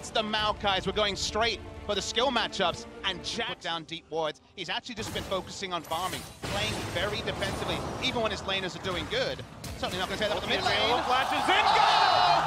That's the Maokais. We're going straight for the skill matchups. And Jack down deep wards. He's actually just been focusing on farming, playing very defensively, even when his laners are doing good. Certainly not going to say that with the mid lane. Flashes in, him!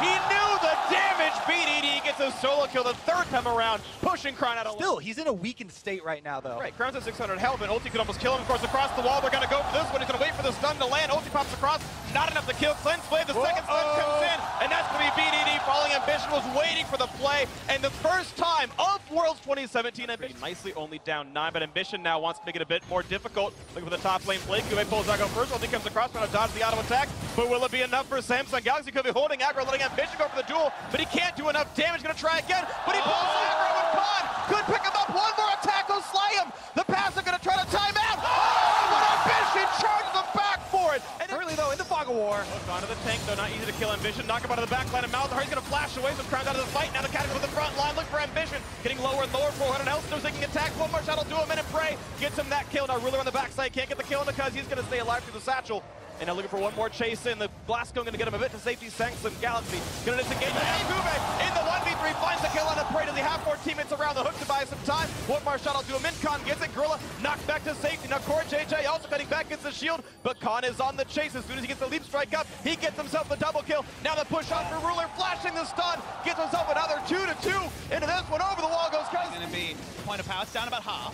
He knew the damage. BDD gets a solo kill the third time around, pushing Crown out of Still, he's in a weakened state right now, though. Right, Crown's at 600 health, and Ulti could almost kill him. Of course, across the wall, they're going to go for this one. He's going to wait for the stun to land. Ulti pops across, not enough to kill. Cleanse Blade, the second stun comes in, and that's going to be BDD. Falling Ambition was waiting for the play, and the first time of Worlds 2017, Ambition nicely only down 9, but Ambition now wants to make it a bit more difficult. Looking for the top lane play. CuVee pulls out go first. Ulti comes across, trying to dodge the auto attack, but will it be enough for Samsung Galaxy? Could be holding aggro, letting Ambition go for the duel, but he can't do enough damage. Going to try again, but he pulls aggro with Khan. Could pick him up. One more attack will slay him. The pass are going to try to time out. Oh, but Ambition charges him back for it. And Early, though, in the fog of war. Hooked onto the tank, though not easy to kill Ambition. Knock him out of the back line, and Malzahar, he's gonna flash away, so Crown's out of the fight. Now the Cataclysm with the front line, look for Ambition. Getting lower and lower, 400 health, still taking attack. One more shot will do him in and pray. Gets him that kill. Now Ruler on the backside can't get the kill because he's gonna stay alive through the satchel. And now looking for one more chase in. The Blasco gonna get him a bit to safety. Samsung Galaxy gonna disengage. And CuVee in the 1v3 finds the kill on a PraY. Does he have four teammates around the hook to buy some time? One more shot, I'll do a min. Khan gets it. Gorilla knocked back to safety. Now Core JJ also cutting back against the shield, but Khan is on the chase. As soon as he gets the leap strike up, he gets himself the double kill. Now the push on for Ruler, flashing the stun, gets himself another two to two. Into this one, over the wall goes Cuzz. Going to be point of power. It's down about half.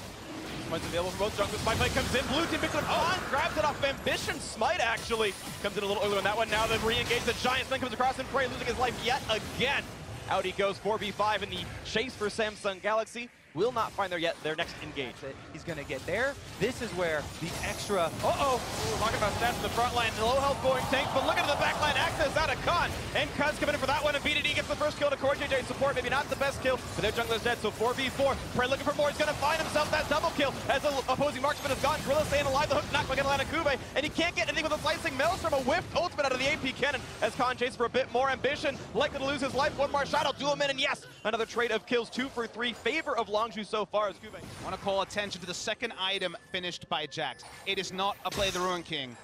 Smite's available for both junglers. Smite play comes in. Blue team picks it up. Oh, Khan grabs it off Ambition. Smite actually comes in a little earlier on that one. Now they re-engage the Giants. Then comes across and PraY losing his life yet again. Out he goes 4v5 in the chase for Samsung Galaxy. Will not find their yet their next engage. He's going to get there. This is where the extra... Uh-oh. Talking about stats in the front line. Low health going tank, but look at the back line access out of Khan. And Cuzz coming in for that one, and BDD gets the first kill to Core JJ support. Maybe not the best kill, but their jungler's dead, so 4v4. PraY looking for more. He's going to find himself that double kill as the opposing marksman has gone. Gorilla staying alive. The hook knocked by Atlanta Kube, and he can't get anything with a slicing Maelstrom. A whiffed ultimate out of the AP cannon as Khan chases for a bit more ambition. Likely to lose his life. One more shot. I'll do him in, and yes, another trade of kills. Two for three. Favor of Longzhu so far as CuVee. want to call attention to the second item finished by Jax. It is not a Play the Ruin King.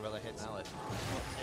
Gorilla hits Mallet.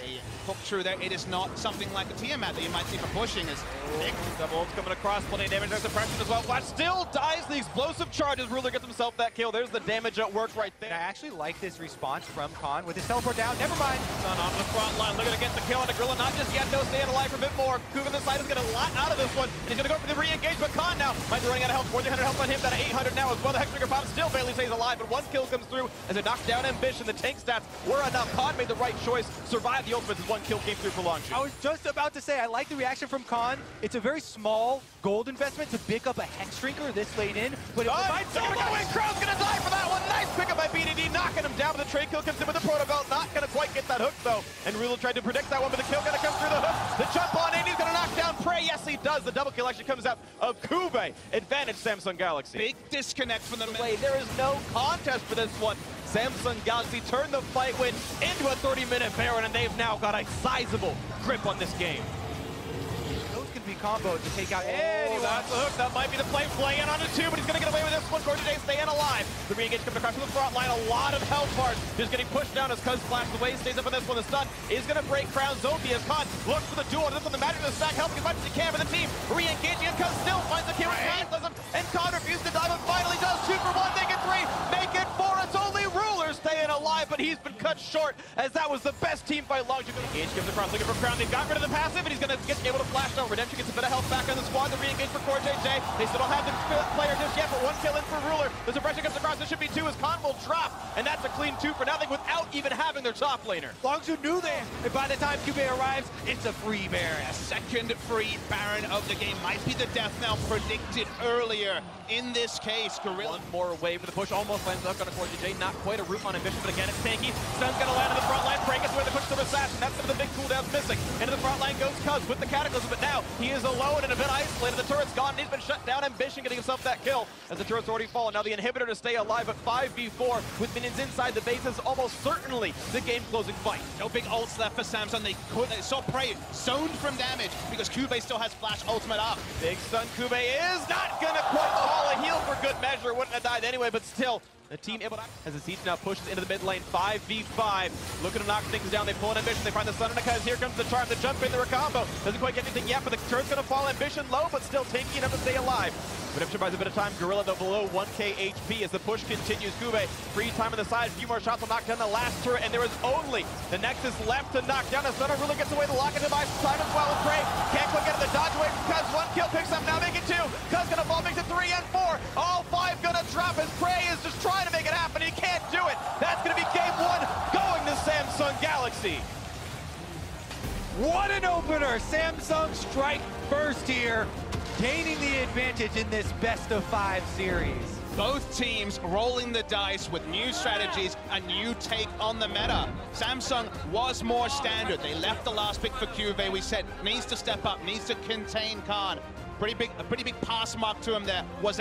a hook through there. It is not something like a Tiamat that you might see for pushing. Is big. Double ult's coming across, plenty of damage. There's suppression as well. Flash still dies the explosive charges. Ruler gets himself that kill. There's the damage at work right And I actually like this response from Khan with his teleport down. Never mind. Sun on the front line, looking to get the kill on the Gorilla. Not just yet, though, staying alive for a bit more. Kugan the side is going to lot out of this one. And he's going to go for the re-engage, but Khan now might be running out of health. 400 health on him, down to 800 now as well. The Hexdrinker pop still barely stays alive, but one kill comes through as it knocks down Ambition. The tank stats were enough. Khan made the right choice, survived the ultimate as one kill came through for Longzhu. I was just about to say, I like the reaction from Khan. It's a very small gold investment to pick up a Hex Drinker this late in, but it Oh, provides solo and Crown's gonna die for that pickup knocking him down. But the trade kill comes in with the protocol. Not gonna quite get that hook though. And Ruler tried to predict that one, but the kill gonna come through the hook. The jump on in, he's gonna knock down PraY. Yes, he does. The double kill actually comes out of CuVee. Advantage Samsung Galaxy. Big disconnect from the Play. There is no contest for this one. Samsung Galaxy turned the fight win into a 30-minute Baron, and they've now got a sizable grip on this game. Those can be comboed to take out Oh, anyone. that's a hook. That might be the play. Play in on it two, but he's going to get away with this one. Gordon Day staying alive. The re-engage coming across from the front line. A lot of health bars just getting pushed down as Cuzz flashes away. Stays up on this one. The stun is going to break Crown Zombie as Khan looks for the duel. This one, the magic of the stack, helping as much as he can for the team. Re-engaging and Cuzz still finds the kill. Khan does him, and Khan refuses to die, but finally does. Two for one, make it three, make it four. It's only Ruler staying alive, but he's been cut short as that was the best team fight Longzhu. Engage comes across looking for Crown. They've got rid of the passive, and he's going to get able to flash down. Redemption gets a bit of health back on the squad. The re-engage for Core JJ. They still don't have the player just yet, but one kill in for Ruler. The suppression comes across. This should be two as Khan will drop, and that's a clean two for nothing without even having their top laner. Longzhu knew that. And by the time CuVee arrives, it's a free Baron. A second free Baron of the game might be the death now predicted earlier. In this case, Gorilla. One more wave for the push, almost lands up on a Core JJ. Not quite a root on ambition, but again, it's tanky. Stun's gonna land in the front line. Break is where the push to the assassin. That's some of the big cooldowns missing. Into the front line goes Cuzz with the Cataclysm, but now he is alone and a bit isolated. The turret's gone, and he's been shut down. Ambition getting himself that kill as the turret's already fallen. Now the inhibitor to stay alive at 5v4 with minions inside the base is almost certainly the game-closing fight. No big ults left for Samsung. They could. They saw PraY zoned from damage because CuVee still has flash ultimate up. Big Stun Kube is not gonna quite haul a heal for good measure. Wouldn't have died anyway, but still, The team able to, as the Siege now pushes into the mid lane, 5v5, looking to knock things down. They pull an Ambition, they find the Sun and Because here comes the charm, the jump in, the combo. Doesn't quite get anything yet, but the turn's gonna fall. Ambition low, but still tanky enough to stay alive. Redemption buys a bit of time. Gorilla though below 1k HP as the push continues. Gube, free time on the side. A few more shots will knock down the last turret, and there is only the Nexus left to knock down. As Stunner really gets away the locket device. Time as well PraY. Can't quite get it. The dodge away from Cuzz. One kill picks up, now make it two. Cuzz gonna fall, makes it three and four. Five gonna drop as PraY is just trying to make it happen. He can't do it. That's gonna be game one going to Samsung Galaxy. What an opener! Samsung strike first here, gaining the advantage in this best of five series. Both teams rolling the dice with new strategies, a new take on the meta. Samsung was more standard. They left the last pick for CuVee. We said needs to step up, needs to contain Khan. Pretty big, a pretty big pass mark to him there. Was